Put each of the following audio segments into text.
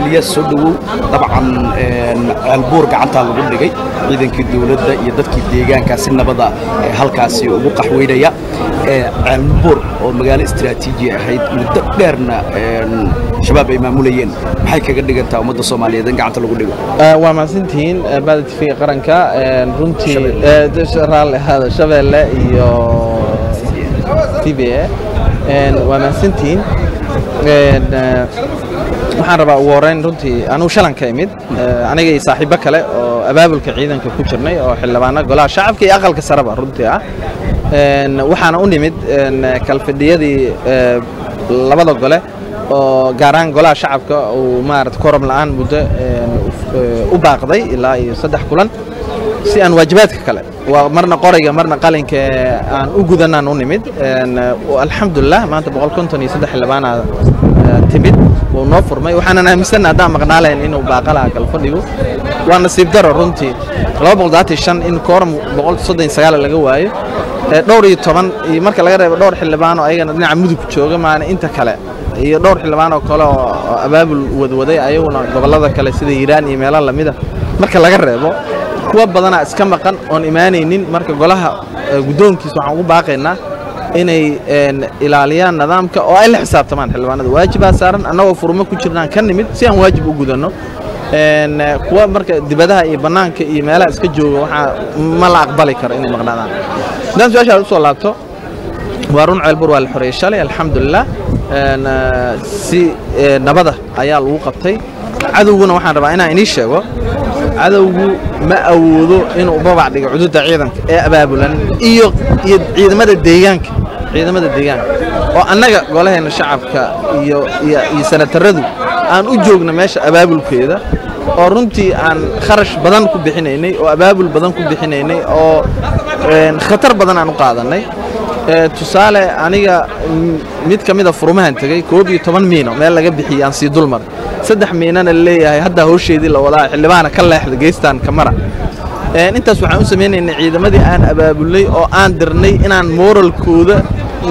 eliyas soo dhowow dabcan ceelbuur gacantaa lagu dhigay ciidankii dowladda iyo dadkii deegaanka si nabada halkaasi ugu qaxweynaya. Ceelbuur oo magaalo istiraatiiji ahayd muddo dheerna shabaab ay maamulayeen. Maxay kaga dhigantaa ummadda soomaaliyeed in gacanta lagu dhigo? Waa mahadsantihiin baada tv qaranka runtii shabeelle iyo t b a. Waa mahadsantihiin waxaan rabaa ugu horeyn runtii anugu shalan ka imid aniga iyo saaxiibo kale oo abaabulka ciidanka ku jirnay oo xildhibaano golaha shacabka iyo aqalka sareba runtii ah. Waxaana u nimid kalfadhiyadii labada gole oo gaaraan golaha shacabka uu maarata koram la'aan muddo u baaqday ilaa iyo saddex kulan si aan waajibaadka kale waa marna qorayga marna qalinka aan u gudanaan u nimid. Alxamdulilah maanta boqol konton iyo saddex xildhibaana timid wuu noo furmay. Waxaanan aaminsanna haddaan maqnaalayn inuu baaqalaha galfadhigu waa nasiib daro runtii. Laba boqol daati shan in kooram boqol soddon sagaal laga waayo. Dhowr iyo toban iyo marka laga reebo dhowr xildhibaan oo ayagana dhinaca mudug jooga maana inta kale. Iyo dhowr xildhibaan oo kale oo abaabul wadwaday ayaguna gobollada kale sida hiiraan iyo meelo lamida marka laga reebo kuwa badanaa iska maqan oon imaanaynin marka golaha guddoonkiisa waxaan ugu baaqaynaa inay ilaaliyaan nidaamka oo ay la xisaabtamaan xildhibaanada. Waajibaa saaran annagoo furmo ku jirnaan ka nimid si aan waajib u gudanno. Kuwa marka dibadaha iyo bannaanka iyo meelaha iska jooga waxaa ma la aqbali karo inay maqnaadaan. Haddaan su'aashaad u soo laabto waa run ceelbur waa la xoreeyey shalay alxamdulilah si nabada ayaa lagu qabtay cadowguna waxaan rabaa inaan inii sheego cadowgu ma awoodo inuu babac dhigo cududda ciidanka ee abaabulan iyo iyo ciidamada deegaanka ciidamada deegaanka. Oo annaga golaheenna shacabka iyo iyo sanataradu aan u joogno meesha abaabulkeeda oo runtii aan kharash badan ku bixinaynay oo abaabul badan ku bixinaynay oo khatar badan aan u qaadannay. Tusaale aniga mid ka mida furmahan tegey koob iyo toban miino meel laga bixiyey aan sii dulmar saddex miinana leeyahay haddaa howsheedii la wadaa xildhibaana ka leexda geystaan kamara. Intaas waxaan u samaynaynay ciidamadii aan abaabulnay oo aan dirnay inaan mooralkooda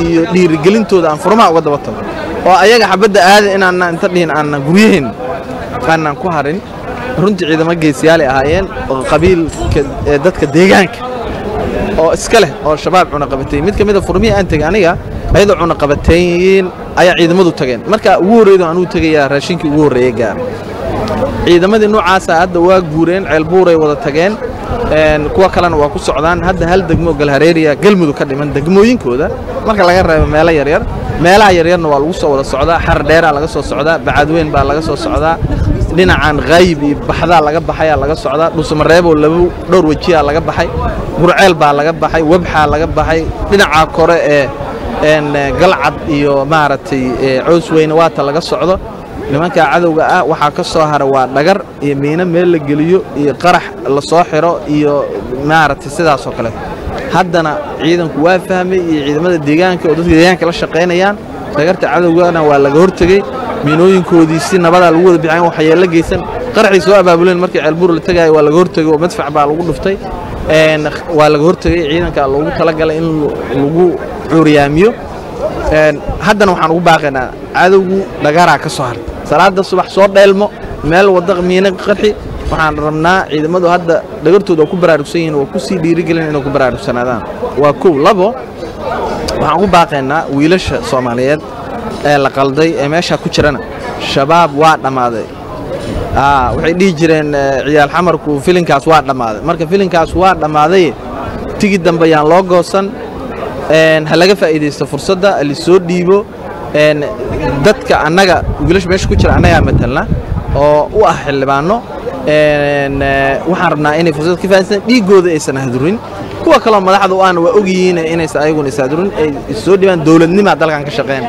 iyo dhiirigelintooda aan furmaha uga daba tago oo ayaga xabadda aada inaana inta dhihin aanan guryahin aanan ku harin. Runtii ciidamo geesiyaalay ahaayeen oo qabiilka dadka deegaanka oo iska leh oo shabaab cunaqabatay mid ka mid a furmihii aan tegey aniga ayadoo cunaqabatayn ayaa ciidamadu tageen. Marka ugu horreydo aan uu tegayaa raashinkii ugu horreeye gaara ciidamadii noocaasa hadda waa guureen ceelbuuray wada tageen. Kuwa kalena waa ku socdaan. Hadda hal degmo galhareeriya galmudug ka dhiman degmooyinkooda. Marka laga reebo meelo yaryar meelaha yaryarna waa lagu soo wada socdaa. Xar dheeraa laga soo socdaa bacaadweyn baa laga soo socdaa. Dhinacan haayib iyo baxdaa laga baxayaa laga socdaa. Dhusmareebo labo dhowr wejiyaa laga baxay. Burceel baa laga baxay webxaa laga baxay. Dhinaca kore ee galcad iyo maaragtay coosweyne waata laga socdo. Nimankaa cadowga ah waxaa ka soo hara waa dhagar iyo miino meel la geliyo iyo qarax la soo xiro iyo maaragtay sidaasoo kale. Haddana ciidanku waa fahmay iyo ciidamada deegaanka oo dadka deegaanka la shaqaynayaan dhagarta cadowgana waa laga hortegey miinooyinkoodii si nabadaa lagu wada bixin waxyeello geysan. Qaraxay soo abaabuleen markii ceelbuur la tegaayo waa laga hortegey oo madfac baa lagu dhuftay. Waa laga hortegey ciidanka loogu talagalay in lagu cuuriyaamiyo haddana waxaan ugu baaqaynaa cadowgu dhagaraa ka soo hartay salaada subax soo dheelmo meel wada miina qarxi waxaan rabnaa ciidamadu hadda dhagartooda waa ku baraarugsan yihiin waa ku sii dhiirigelin inay ku baraarugsanaadaan waa kow labo waxaan ugu baaqaynaa wiilasha soomaaliyeed ee la qalday ee meeshaa ku jirana. Shabaab waa dhammaaday. Waxay dhihi jireen ciyaal xamarku filinkaas waa dhammaaday. Marka filinkaas waa dhammaaday tigi dambe yaan loo goosan ha laga faa'iidaysto fursadda lisoo dhiibo. Dadka annaga wiilasha meesha ku jira annagaa matalna oo u ah xildhibaano. Waxaan rabnaa inay fursad ka faaidaystaan dhiiggooda aysan hadurin kuwa kaloo madaxda u ahna waa ogyihiin inaysan ayaguna ishadurin ay soo dhibaan dowladnimaa dalkan ka shaqeyn.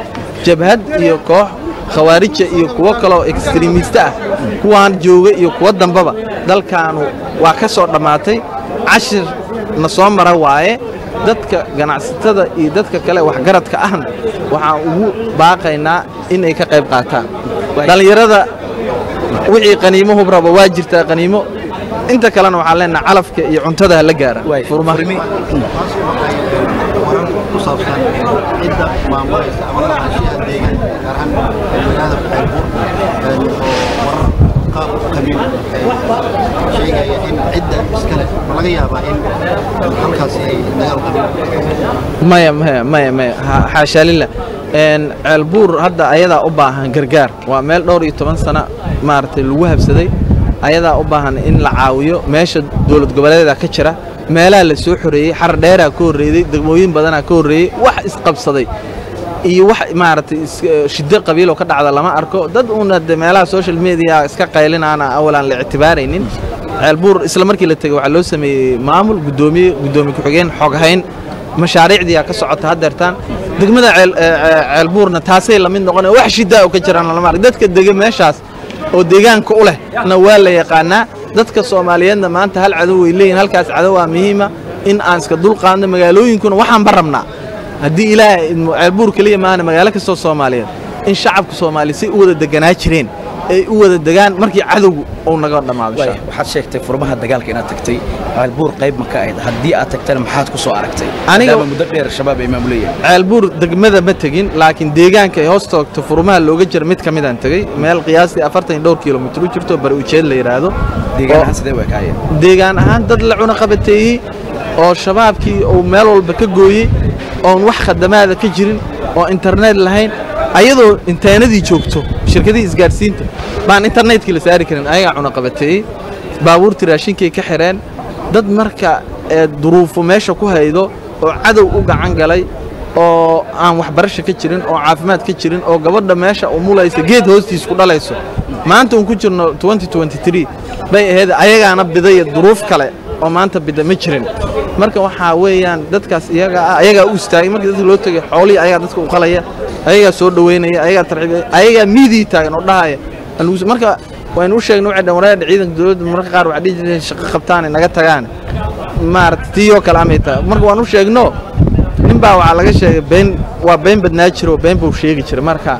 Jabhad iyo koox khawaarija iyo kuwo kaloo ekstremiista ah kuwaan jooga iyo kuwo dambaba. Dalkaanu waa ka soo dhammaatay cashir na soo mara waaye dadka ganacsatada iyo dadka kale waxgaradka ahna waxaan ugu baaqaynaa inay ka qayb qaataan. Dhallinyarada wixii qaniimo hubraba waa jirtaa qaniimo. Inta kalena waxaan leenaha calafka iyo cuntada ha la gaara. Furmaha laga yaabaa in halkaasi ay dagaal maya maya maya maya. Ha- xaashaa lillah ceelbuur hadda ayadaa u baahan gargaar. Waa meel dhowr iyo toban sana maaragtay lagu habsaday. Ayadaa u baahan in la caawiyo. Meesha dowlad goboleeda ka jira. Meelaha la soo xoreeyey xar dheeraa ka horreeyey degmooyin badanaa ka horreeyey wax isqabsaday. Iyo wax maaragtay eh, shiddo qabiil oo ka dhacda lama arko. Dad uuna de meelaha social media iska qaylinaana awalaan la ictibaaraynin ceelbuur isla markii la tegey waxaa loo sameeyey maamul guddoomiye guddoomiye ku-xigeen xoghayn mashaariicdii ka socota haddeertaan degmada ceel ee, ee, ceelbuurna taasay la mid noqonaya wax shiddaa oo ka jiraan dadka dega meeshaas oo deegaanka u leh na waa la yaqaanaa. Dadka soomaaliyeedna maanta hal cadow way leeyihiin halkaas cadow waa muhiima in aan iska dulqaadno magaalooyinkuna. Waxaan ba rabnaa haddii ilaahay idmo ceelbuur keliya maana magaalo kastoo soomaaliyeed in shacabka soomaaliya say u wada deganaa jireen ay u wada degaan markii cadowgu uu naga Waaya, waxaad sheegtay furmaha dagaalka inaad tagtay ceelbuur qayb ma ka ahayd. Haddii aad tagtana maxaad ku soo aragtay? Aniga- muddo dheer shabaab ay maamulayeen ceelbuur degmada ma tegin laakiin deegaanka ay hoos toogto furmaha looga jira mid ka midaan tegey meel qiyaastii afartan iyo dhowr kilomitir u jirto bari ujeed la yidhaahdo deegaan ahaan sidee way kaayeen deegaan ahaan dad la cunaqabateeyey oo shabaabkii uu meel walba ka gooyey oon wax khadamaada ka jirin oo internet lahayn ayadoo inteenadii joogto shirkadihii isgaadhsiinta baan internetkii la saari karin ayagaa cunaqabateeyey baabuurtii raashinkay ka xidheen dad marka duruufo meesha ku haydo oo cadow u gacan galay oo aan waxbarasho ka jirin oo caafimaad ka jirin oo gabadha meesha umulaysa geed hoostiis ku dhalayso. Maanta uun ku jirno 2023 bay ahayd ayagaana bidaya duruuf kale oo maanta bida ma jirin. Marka waxaa weeyaan dadkaas iyaga ayagaa u istaagay. Markii dadka loo tegay xoolihii ayagaa dadka u qalaya ayagaa soo dhoweynaya ayagaa tarxiibaya ayagaa miidii taagan oo dhahaya marka waynu u sheegnay waxay dhan wareer ciidanka dowladda mararka qaar waxay dhihi jireen shaqo qabtaanay naga tagaan. Maaragta tii oo kale amay tahay marka waan u sheegno nin baa waxaa laga sheegay been waa been badnaa jiro oo been buu sheegi jiray. Marka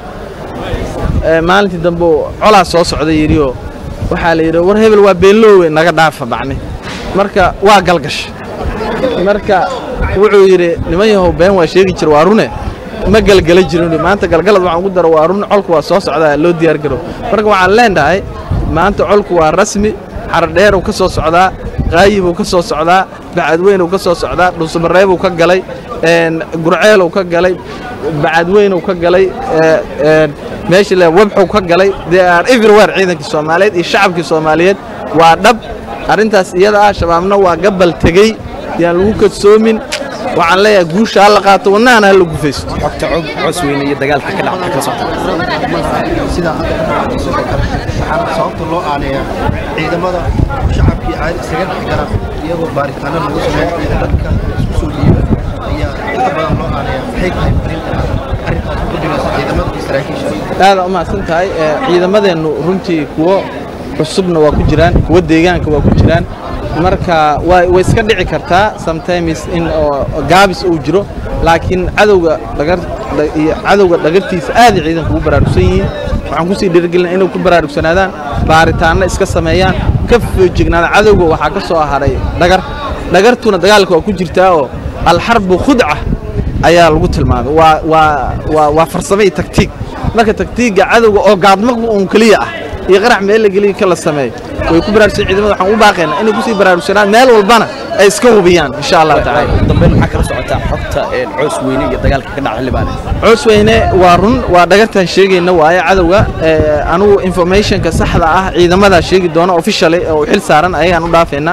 ee, maalintii dambe colaa soo socda yidhioo waxaa la yidhi war hebel waa beenloowe naga dhaafa bacni. Marka waa galgash. Marka wuxuu yidhi niman yahow been waa sheegi jira waa rune ma galgala jirin maanta galgalad waxaan ugu daro waa run colku waa soo socdaa loo diyaar garo. Marka waxaan leenahay maanta colku waa rasmi xardheeruu ka soo socdaa qaayibuu ka soo socdaa bacadweynuu ka soo socdaa dhuusamareebuu ka galay gurceeluu ka galay bacadweynuu ka galay meesha le webxuu ka galay. Everywhere ciidankii soomaaliyeed iyo shacabkii soomaaliyeed. Waa dhab arrintaas iyada ah shabaabna waa gabal tegey yaan lagu kadsoomin waxaan leeyahay guusha ha la qaato wadnahana ha la gufaysto. Xogta cog cosweyne iyo dagaalka ka dhacda ka socda sida waxaana sababta loo aaneeyaa ciidamada shacabkii caadi isaga dhex gala iyagoo baaritaano lagu sameeyo dadka isku soo dhiiba ayaa inta badan loo aaneeyaa. Maxay tahay iyo saraakiisha. Aada u mahadsan tahay ee, ciidamadeennu runtii kuwo cusubna waa ku jiraan kuwo deegaanka waa ku jiraan marka way iska dhici kartaa sometimes in gaabis uu jiro laakiin cadowga dhagartiisa aad ay ciidanku ugu baraarugsan yihiin. Waxaan ku sii dhiirigelina inay ku baraarugsanaadaan baaritaanno iska sameeyaan ka foojignaada cadowga waxaa ka soo haray dhagar dhagartuna dagaalka waa ku jirtaa oo alxarbu khudca ayaa lagu tilmaamay. Waa farsamo iyo taktiig marka taktiigga cadowga oo gaadmo uun keliya ah iyo qarax meel la geliya ka la sameeyo way ku baraarugsan ciidamada waxaan u baaqaynaa inay ku sii baraarugsanaan meel walbana ay iska hubiyaan insha allahu tacaala ugu dambeyn maxaa kala socotaa xogta een, cosweyne iyo dagaalka ka dhaca xildhibaane coosweyne waa run waa dhagartaan sheegayna waaye cadowga ee, anugu informationka saxda ah ciidamadaa sheegi doona officially oo xil saaran ayagaan u dhaafayna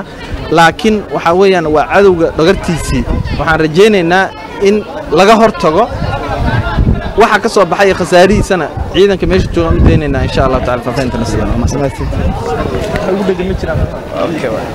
laakiin waxaa weeyaan waa cadowga dhagartiisii waxaan rajaynaynaa in laga hor tago waxa ka soo baxay khasaarihiisana ciidanka meesha joogaan u daynaynaa insha allahu taala Okay, waay.